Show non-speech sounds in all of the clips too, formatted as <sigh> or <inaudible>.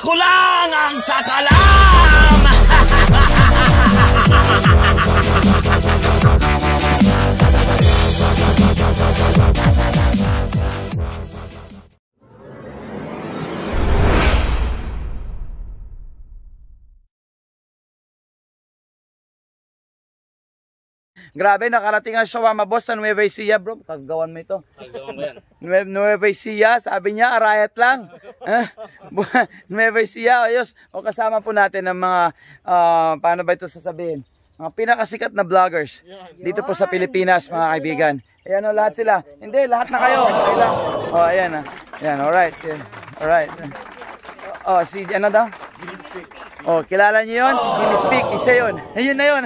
Ako lang ang sakalam! Grabe, nakarating ang shawarma boss sa Nueva Ecija, bro. Kagawan mo ito. Kagawan ko yan. Nue- Nueva Ecija, sabi niya, arayat lang. Ah, <laughs> bu- Nueva Ecija, ayos. O kasama po natin ng mga, ah, paano ba ito sasabihin? Mga pinakasikat na vloggers dito po sa Pilipinas, mga kaibigan. Ayan o, lahat sila. Hindi, lahat na kayo. Okay lang. O, ayan ah. Ayan, alright. Alright. Oh, si ano daw? Oh, kilala niyo 'yon? Si Jimmy Speak, isa 'yon. <laughs> Ayun na <laughs>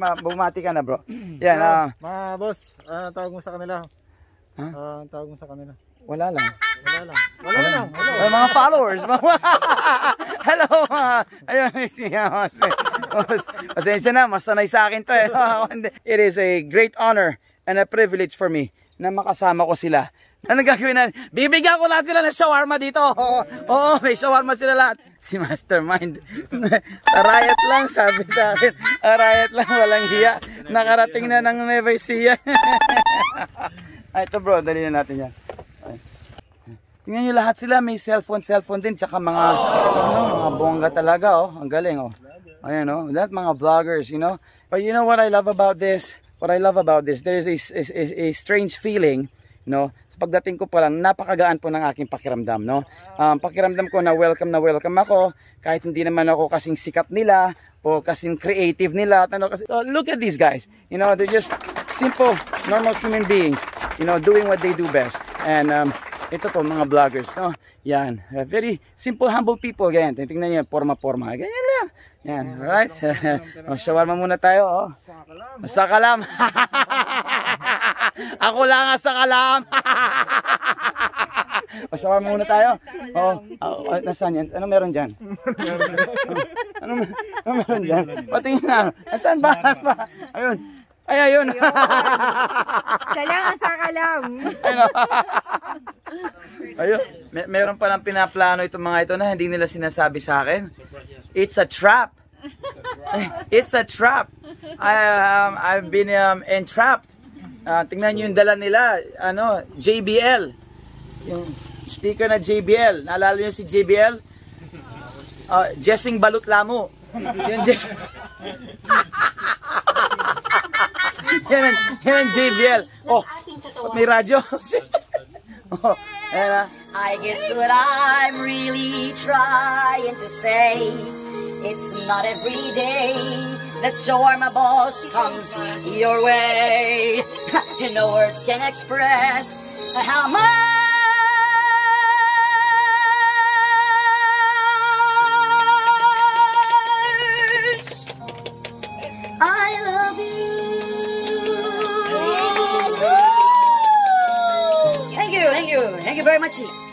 ma- bumati ka na, bro. Yan, ah, Mga boss, ah, tawag mo sa kanila. Ha? Ah, tawag mo sa kanila. wala lang. Wala lang. Wala lang. Wala. Ay, mga followers. <laughs> Hello, mga. Ayun, <laughs> si Boss. Boss, Pasensya na, mas sanay sa akin to eh. <laughs> It is a great honor and a privilege for me na makasama ko sila. Ano gagawin natin? Bibigyan ko lahat sila ng shawarma dito. Oo, oo, may shawarma sila lahat. Si Mastermind. Arayat lang, sabi sa akin. Arayat lang, walang hiya. Nakarating na ng Nueva Ecija. Ay, ito bro, dali na natin yan. Tingnan nyo lahat sila, may cellphone, cellphone din, tsaka mga, ano, mga bongga talaga, oh. Ang galing, oh. Ayan, oh. Lahat mga vloggers, you know. But you know what I love about this? What I love about this, there is a, a, a, a strange feeling, no? Sa pagdating ko pa lang, napakagaan po ng aking pakiramdam, no? Um, pakiramdam ko na welcome na welcome ako, kahit hindi naman ako kasing sikat nila, o kasing creative nila, at ano, kasi, oh, look at these guys, you know, they're just simple, normal human beings, you know, doing what they do best. And, um, ito po mga vloggers, no? Yan. Uh, very simple, humble people. Ganyan. Tingnan niyo, forma-forma. Ganyan lang. Yan. Alright? <laughs> o, shawarma muna tayo, oh. Sakalam. <laughs> Ako lang ang sakalam. <laughs> o, shawarma muna tayo. Oh, oh, nasaan yan? Ano meron dyan? ano, ano meron dyan? Patingin na. Nasaan ba? Ayun. Ay, ayun. Siya lang ang sakalam. Ano? Ayun, <laughs> may, meron pa lang pinaplano itong mga ito na hindi nila sinasabi sa akin. It's a trap. <laughs> It's a trap. I, um, I've been um, entrapped. Ah, tingnan nyo yung dala nila, ano, JBL. Yung speaker na JBL. Naalala nyo si JBL? Ah, Jessing Balut Lamo. Yung Jess... <laughs> yan, ang, yan ang JBL. Oh, may radyo. <laughs> oh. I guess what I'm really trying to say It's not every day that shawarma boss comes your way <laughs> No words can express how much you,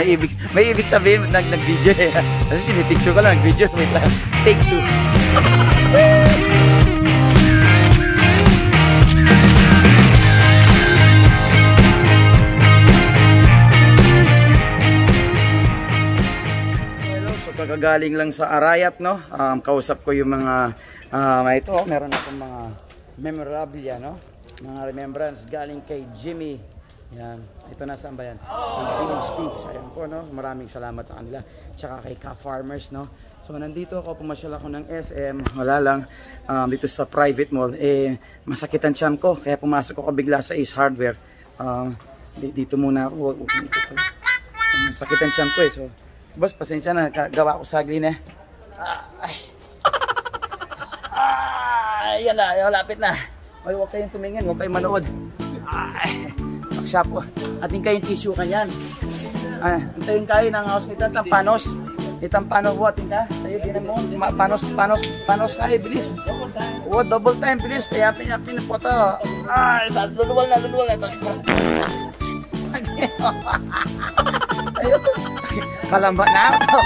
very much may ibig sabihin, nag, nag-video eh. Ano, pinipicture ko lang, nag-video. Wait lang. Take two. Hello, so kagagaling lang sa Arayat, no? Um, kausap ko yung mga, um, ito, meron akong mga memorabilia, no? Mga remembrance galing kay Jimmy. Yan, ito na saan ba yan? Kay Jimmy Speaks. Ayan po, no? Maraming salamat sa kanila. Tsaka kay Ka Farmers, no? So, nandito ako, pumasyal ako ng SM. Wala lang, um, dito sa private mall. Eh, masakit ang tiyan ko. Kaya pumasok ako bigla sa Ace Hardware. Um, di- dito muna ako. Masakit ang tiyan ko eh. So, boss, pasensya na. Gawa ko sagli na. Ah, ay. Ah, yan na. Malapit na. Ay, huwag kayong tumingin. Huwag kayong manood. Ay, po. Ating kayong tissue kanyan. Ah, antayin kayo ng hospital. Itang panos. Itang panos po ating ka. Tayo din mo. Panos, panos, panos kayo. Bilis. Oh, double time. Bilis. Kaya pinapin po to. Ah, sa luluwal na, luluwal na. Ayun. Kalamba na ako.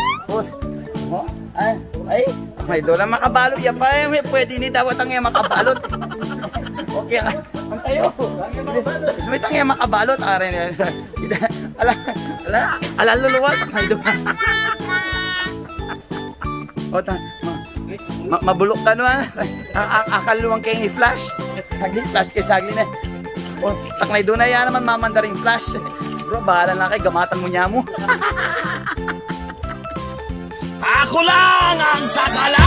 Oh, ay, ay, may doon ang makabalot yan pa. eh. Pwede ni dawat ang yung makabalot. Okay, ah. ang tayo. Mas may tangya makabalot. Are na. <laughs> Ala, ala, ala luluwal. May doon. O, ta, ma, ma, mabulok ka naman. Ang ang akal luwang kayong i-flash. Sagli, flash kay sagli na. O, taknay doon na yan naman mamandaring flash. Bro, bahala na kay gamatan mo niya mo. <laughs> Ako lang ang sakalam!